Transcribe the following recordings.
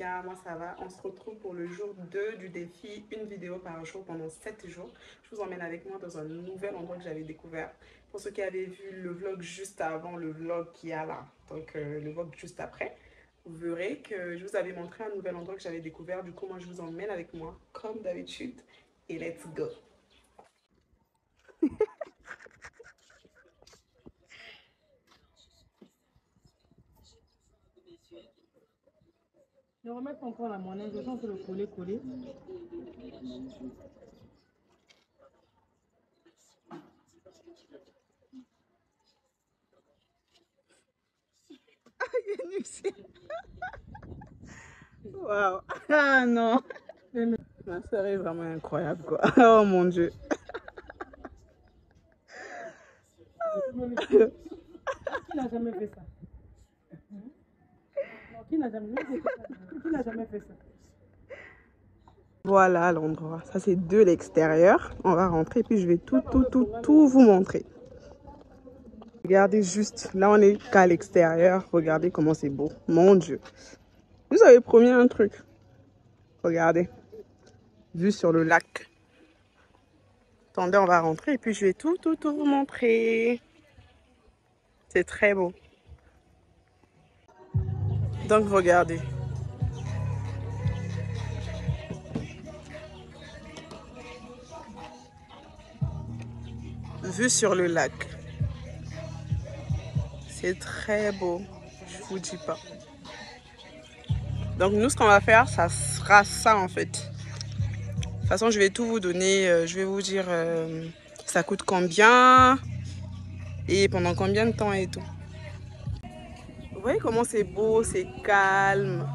Moi, ça va. On se retrouve pour le jour 2 du défi, une vidéo par jour pendant 7 jours. Je vous emmène avec moi dans un nouvel endroit que j'avais découvert. Pour ceux qui avaient vu le vlog juste avant, le vlog qui a là, donc euh, le vlog juste après, vous verrez que je vous avais montré un nouvel endroit que j'avais découvert. Du coup, moi, je vous emmène avec moi, comme d'habitude. Et let's go Je vais remettre encore la monnaie, je sens que le coller coller. Waouh Ah non Ma soeur est vraiment incroyable quoi. Oh mon dieu Qui n'a jamais fait ça? Voilà l'endroit. Ça c'est de l'extérieur. On va rentrer puis je vais tout, tout, tout, tout vous montrer. Regardez juste, là on est qu'à l'extérieur. Regardez comment c'est beau. Mon dieu. Vous avez promis un truc. Regardez. Vue sur le lac. Attendez, on va rentrer et puis je vais tout, tout, tout vous montrer. C'est très beau. Donc regardez. Vue sur le lac. C'est très beau. Je vous dis pas. Donc nous, ce qu'on va faire, ça sera ça en fait. De toute façon, je vais tout vous donner. euh, Je vais vous dire euh, ça coûte combien et pendant combien de temps et tout. Voyez comment c'est beau, c'est calme.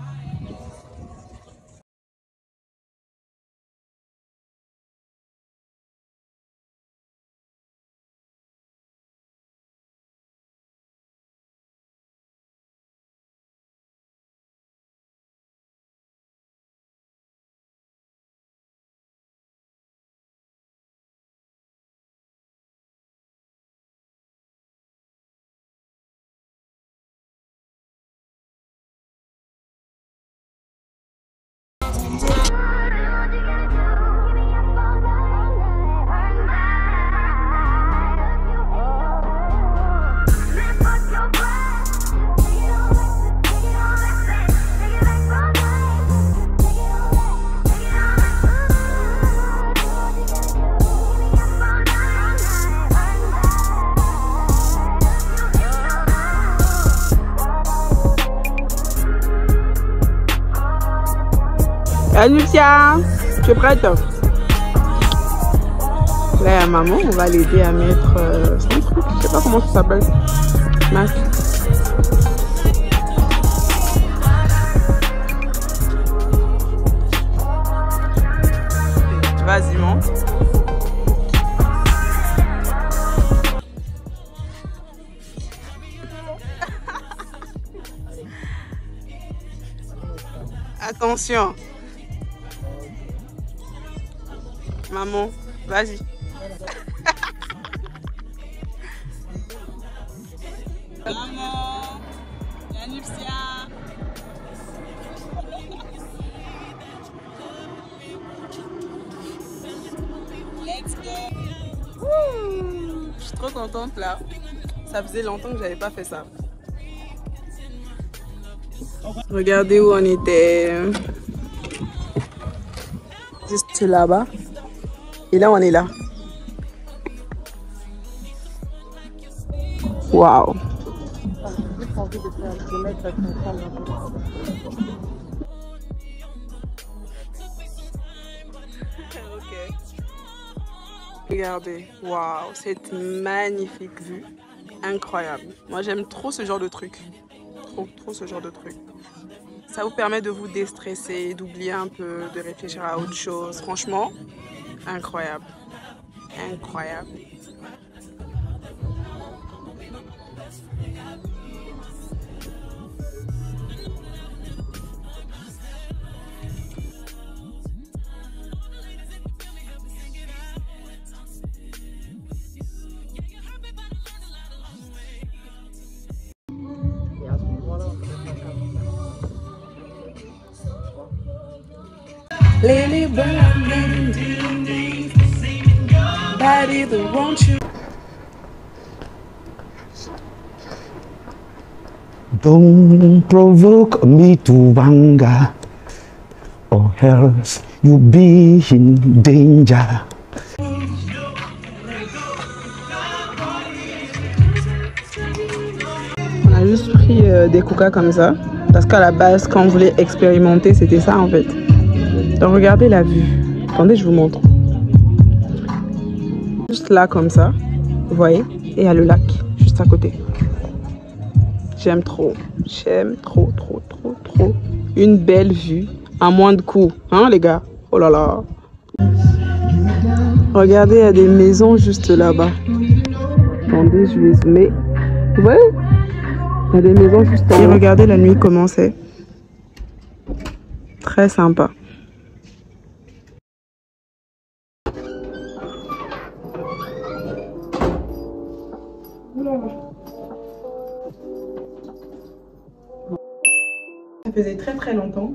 Anupsia, tu es prête? Là, maman, on va l'aider à mettre euh, son truc. Je sais pas comment ça s'appelle. Masque. Vas-y, monte. Attention. Vas-y. Je suis trop contente là. Ça faisait longtemps que j'avais pas fait ça. Regardez où on était. Juste là-bas. Et là, on est là. Waouh. Regardez, waouh, cette magnifique vue, incroyable. Moi, j'aime trop ce genre de truc, trop, trop ce genre de truc. Ça vous permet de vous déstresser, d'oublier un peu, de réfléchir à autre chose. Franchement, Incroyable. Incroyable. Lily Brandon. You? Don't provoke me to anger, or else you'll be in danger. On a juste pris euh, des coca comme ça. Parce qu'à la base, quand on voulait expérimenter, c'était ça en fait. Donc regardez la vue. Attendez, je vous montre. Juste là comme ça. Vous voyez Et il y a le lac juste à côté. J'aime trop. J'aime trop, trop, trop, trop. Une belle vue. À moins de coûts. Hein les gars? Oh là là. Regardez, il y a des maisons juste là-bas. Attendez, je vais zoomer. Vous voyez? Il y a des maisons juste en Et regardez la nuit comment c'est. Très sympa. Ça faisait très très longtemps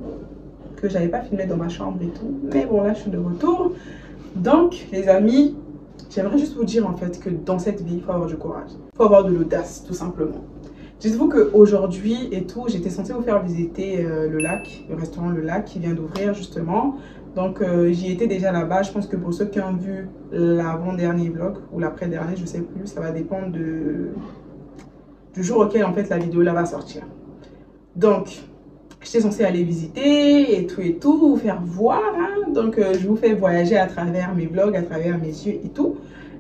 que j'avais pas filmé dans ma chambre et tout. Mais bon là je suis de retour. Donc les amis, j'aimerais juste vous dire en fait que dans cette vie, il faut avoir du courage. Il faut avoir de l'audace tout simplement. Dites-vous qu'aujourd'hui et tout, j'étais censée vous faire visiter euh, le lac, le restaurant Le Lac qui vient d'ouvrir justement. Donc euh, j'y étais déjà là-bas. Je pense que pour ceux qui ont vu l'avant-dernier vlog ou l'après-dernier, je sais plus, ça va dépendre du jour auquel en fait la vidéo là va sortir. Donc j'étais censée aller visiter et tout et tout, vous faire voir. Hein. Donc euh, je vous fais voyager à travers mes vlogs, à travers mes yeux et tout.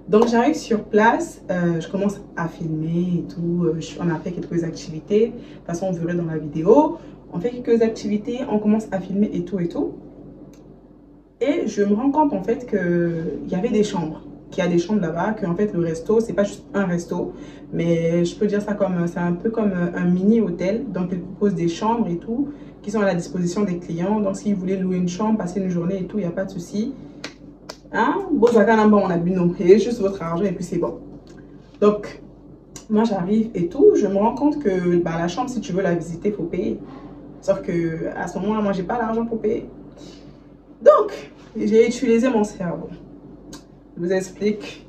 Donc j'arrive sur place, euh, je commence à filmer et tout, euh, on a fait quelques activités, de toute façon vous verrez dans la vidéo, on fait quelques activités, on commence à filmer et tout et tout. Et je me rends compte en fait qu'il y avait des chambres, qu'il y a des chambres là-bas, que en fait le resto, c'est pas juste un resto, mais je peux dire ça comme, c'est un peu comme un mini hôtel, donc ils proposent des chambres et tout, qui sont à la disposition des clients, donc si vous voulez louer une chambre, passer une journée et tout, il n'y a pas de souci. Hein? Bon, on a bu non juste votre argent et puis c'est bon. Donc, moi j'arrive et tout, je me rends compte que bah, la chambre, si tu veux la visiter, il faut payer. Sauf que à ce moment-là, moi, j'ai pas l'argent pour payer. Donc, j'ai utilisé mon cerveau. Je vous explique.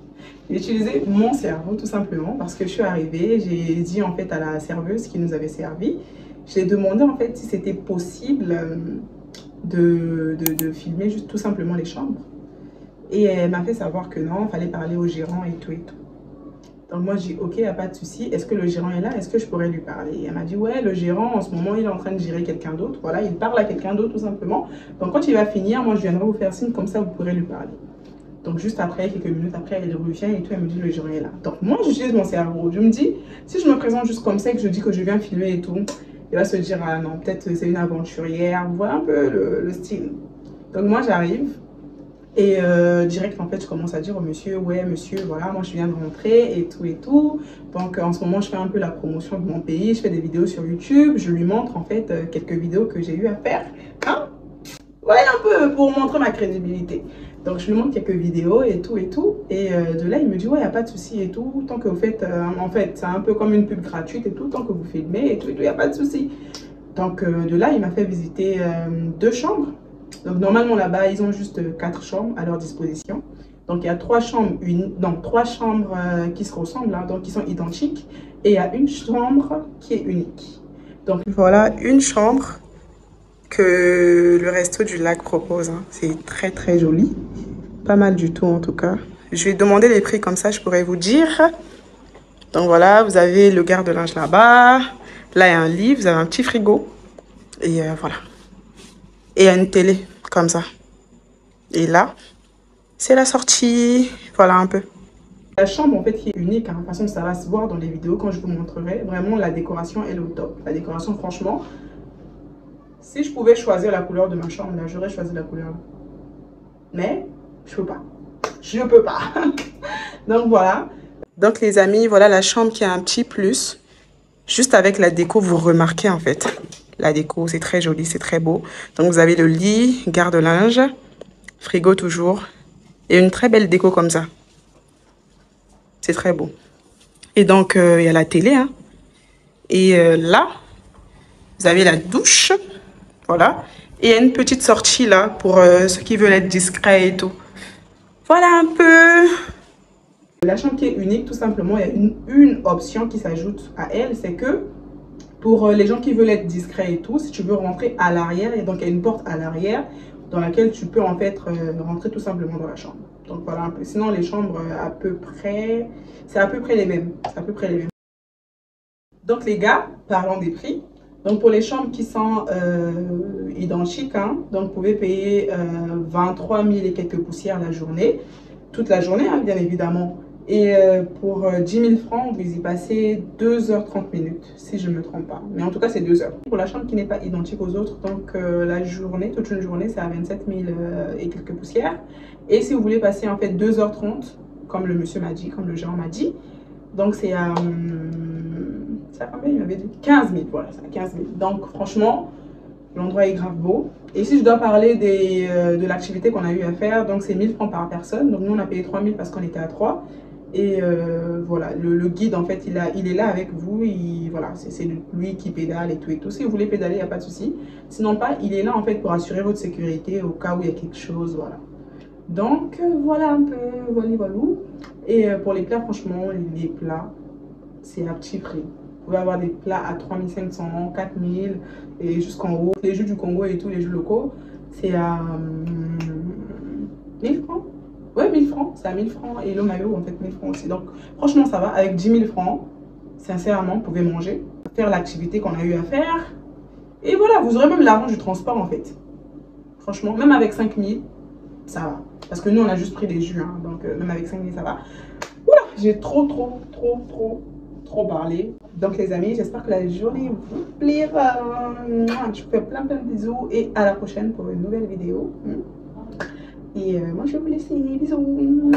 J'ai utilisé mon cerveau tout simplement parce que je suis arrivée, j'ai dit en fait à la serveuse qui nous avait servi, j'ai demandé en fait si c'était possible euh, de, de, de filmer juste tout simplement les chambres. Et elle m'a fait savoir que non, il fallait parler au gérant et tout et tout. Donc moi, j'ai dit, ok, il a pas de souci. Est-ce que le gérant est là? Est-ce que je pourrais lui parler? Elle m'a dit, ouais, le gérant, en ce moment, il est en train de gérer quelqu'un d'autre. Voilà, il parle à quelqu'un d'autre, tout simplement. Donc quand il va finir, moi, je viendrai vous faire signe, comme ça, vous pourrez lui parler. Donc juste après, quelques minutes après, elle revient et tout, elle me dit, le gérant est là. Donc moi, j'utilise mon cerveau. Je me dis, si je me présente juste comme ça et que je dis que je viens filmer et tout, il va se dire, ah non, peut-être c'est une aventurière. Vous voyez un peu le, le style. Donc moi, j'arrive. Et euh, direct, en fait, je commence à dire au monsieur, ouais, monsieur, voilà, moi, je viens de rentrer et tout et tout. Donc, en ce moment, je fais un peu la promotion de mon pays. Je fais des vidéos sur YouTube. Je lui montre, en fait, euh, quelques vidéos que j'ai eu à faire. Hein Ouais, un peu pour montrer ma crédibilité. Donc, je lui montre quelques vidéos et tout et tout. Et euh, de là, il me dit, ouais, il a pas de souci et tout. Tant que vous faites, en fait, c'est un peu comme une pub gratuite et tout. Tant que vous filmez et tout et tout, il n'y a pas de souci. Donc, de là, il m'a fait visiter deux chambres. Donc normalement là-bas, ils ont juste quatre chambres à leur disposition. Donc il y a trois chambres, une, donc trois chambres euh, qui se ressemblent, hein, donc qui sont identiques. Et il y a une chambre qui est unique. Donc voilà une chambre que le resto du lac propose. Hein. C'est très très joli. Pas mal du tout en tout cas. Je vais demander les prix comme ça, je pourrais vous dire. Donc voilà, vous avez le garde-linge là-bas. Là, il y a un lit, vous avez un petit frigo. Et euh, voilà. Et il y a une télé, comme ça. Et là, c'est la sortie. Voilà un peu. La chambre, en fait, qui est unique. Hein. De toute façon, ça va se voir dans les vidéos quand je vous montrerai. Vraiment, la décoration, elle est au top. La décoration, franchement, si je pouvais choisir la couleur de ma chambre, là, j'aurais choisi la couleur. Mais, je peux pas. Je peux pas. Donc, voilà. Donc, les amis, voilà la chambre qui a un petit plus. Juste avec la déco, vous remarquez, en fait la déco. C'est très joli, c'est très beau. Donc, vous avez le lit, garde-linge, frigo toujours. Et une très belle déco comme ça. C'est très beau. Et donc, euh, il y a la télé. Hein. Et euh, là, vous avez la douche. Voilà. Et il y a une petite sortie là pour euh, ceux qui veulent être discrets et tout. Voilà un peu. La chambre est unique, tout simplement, il y a une option qui s'ajoute à elle, c'est que pour euh, les gens qui veulent être discrets et tout, si tu veux rentrer à l'arrière, et donc il y a une porte à l'arrière dans laquelle tu peux en fait euh, rentrer tout simplement dans la chambre. Donc voilà un peu. Sinon les chambres à peu près, c'est à peu près les mêmes. C'est à peu près les mêmes. Donc les gars, parlons des prix. Donc pour les chambres qui sont euh, identiques, hein, donc vous pouvez payer 23 000 et quelques poussières la journée, toute la journée hein, bien évidemment. Et euh, pour 10 euh, 000 francs, vous y passez 2h30 minutes, si je ne me trompe pas. Mais en tout cas, c'est 2 heures. Pour la chambre qui n'est pas identique aux autres, donc euh, la journée, toute une journée, c'est à 27 000 et quelques poussières. Et si vous voulez passer en fait 2h30, comme le monsieur m'a dit, comme le gérant m'a dit, donc c'est à... c'est à combien il m'avait dit? 15 000, voilà, c'est à 15 000. Donc franchement, l'endroit est grave beau. Et si je dois parler de l'activité qu'on a eu à faire, donc c'est 1000 francs par personne. Donc nous, on a payé 3000 parce qu'on était à 3. Et euh, voilà, le, guide, en fait, il, a, il est là avec vous. Il, voilà, c'est lui qui pédale et tout et tout. Si vous voulez pédaler, il n'y a pas de souci. Sinon pas, il est là, en fait, pour assurer votre sécurité au cas où il y a quelque chose, voilà. Donc, euh, voilà un peu, voilà, voilà. Et euh, pour les plats, franchement, les plats, c'est à petit prix. Vous pouvez avoir des plats à 3500, 4000 et jusqu'en haut. Les jeux du Congo et tous les jeux locaux, c'est à 1000 francs. Ouais, 1000 francs, c'est à 1000 francs. Et le maillot, en fait, 1000 francs aussi. Donc, franchement, ça va. Avec 10 000 francs, sincèrement, vous pouvez manger, faire l'activité qu'on a eu à faire. Et voilà, vous aurez même l'argent du transport, en fait. Franchement, même avec 5 000, ça va. Parce que nous, on a juste pris des jus. Hein. donc, euh, même avec 5 000, ça va. Oula, j'ai trop, trop, trop, trop, trop parlé. Donc, les amis, j'espère que la journée vous plaira. Je vous fais plein, plein de bisous. Et à la prochaine pour une nouvelle vidéo. Et euh, moi, je vais vous laisser. Bisous.